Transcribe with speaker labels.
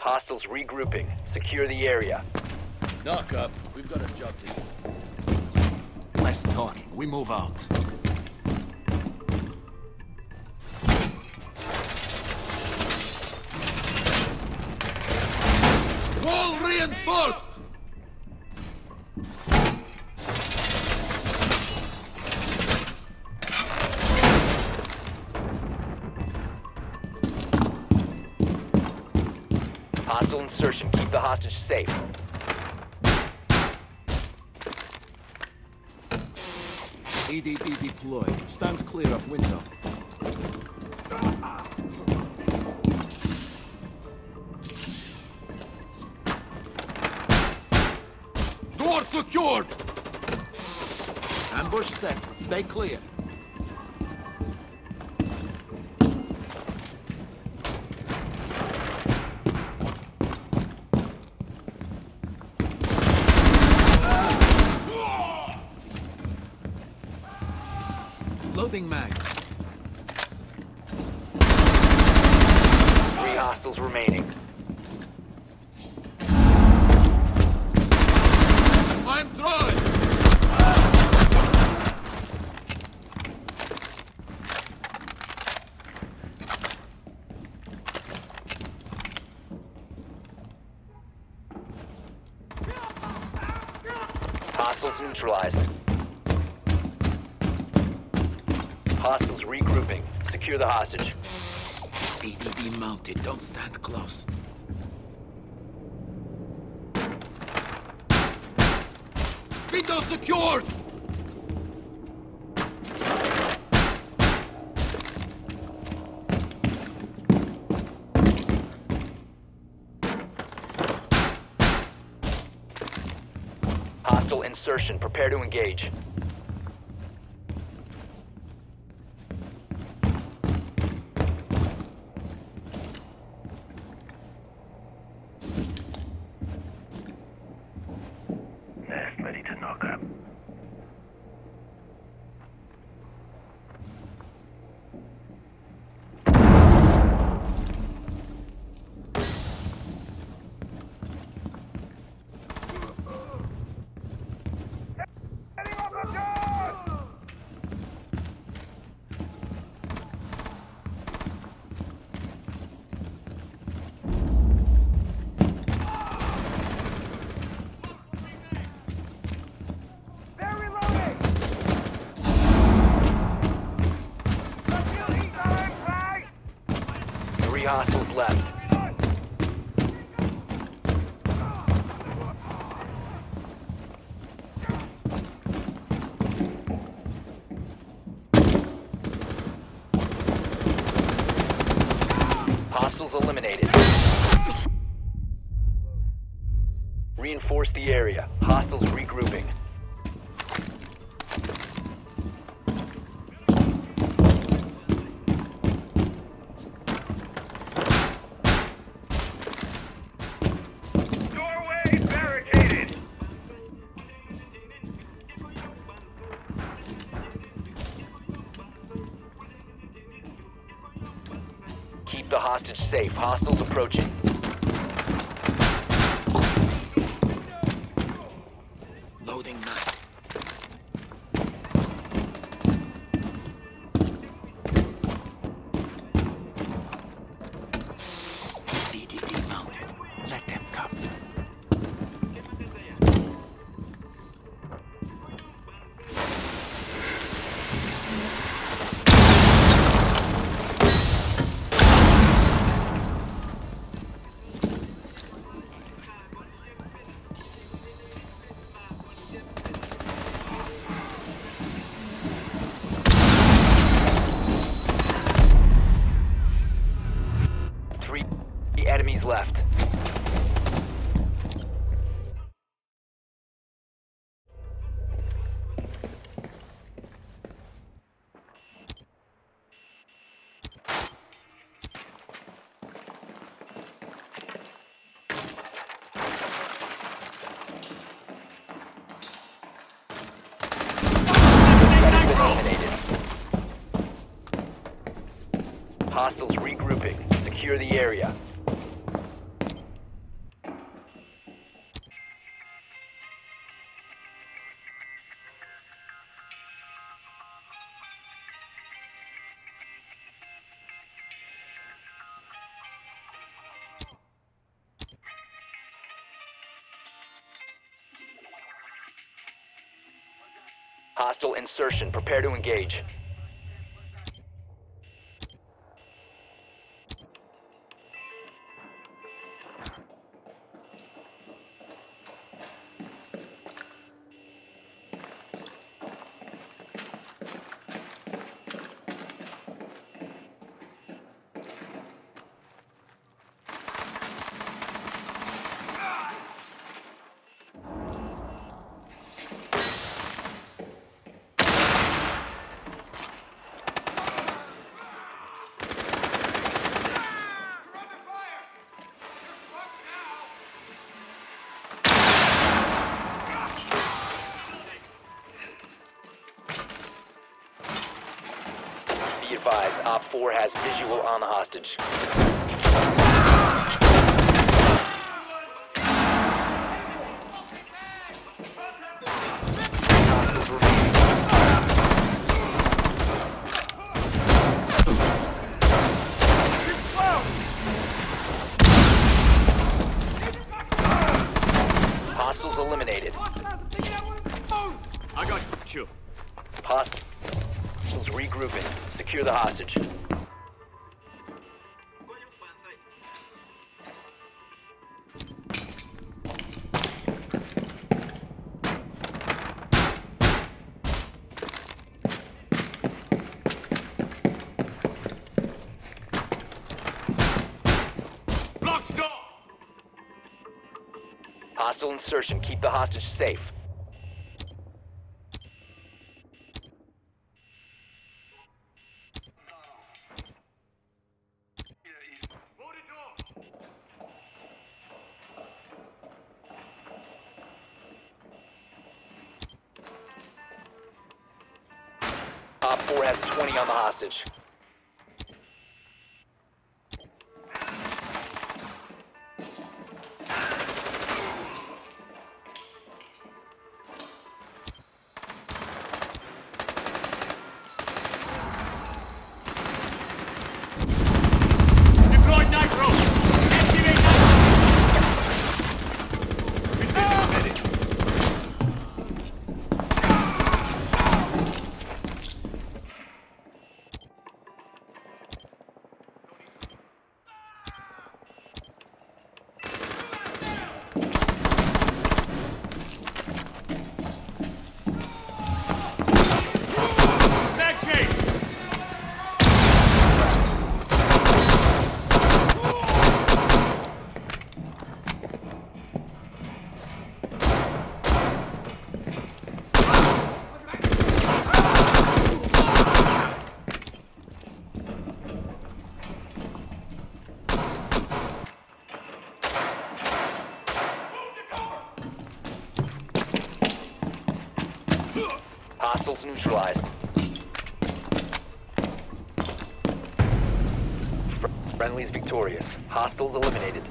Speaker 1: Hostiles regrouping. Secure the area.
Speaker 2: Knock up. We've got a job to do.
Speaker 3: Less talking. We move out.
Speaker 2: Wall reinforced!
Speaker 1: Hostile insertion. Keep the hostage safe.
Speaker 3: EDD deployed. Stand clear of window.
Speaker 2: Door secured!
Speaker 3: Ambush set. Stay clear. Loading mag.
Speaker 1: Three hostiles remaining.
Speaker 2: I'm throwing!
Speaker 1: Hostiles neutralized. Hostiles regrouping. Secure the hostage.
Speaker 3: EDD mounted. Don't stand close.
Speaker 2: Window secured!
Speaker 1: Hostile insertion. Prepare to engage. Hostiles left. Hostiles eliminated. Hostage safe. Hostiles approaching. Hostiles regrouping. Secure the area. Hostile insertion. Prepare to engage. Op 4 has visual on the hostage. Hostiles eliminated.
Speaker 3: I got you.
Speaker 1: Hostiles regrouping. Secure the hostage. Hostile insertion. Keep the hostage safe. Op 4 has 20 on the hostage. Neutralized. Fr- Friendlies victorious. Hostiles eliminated.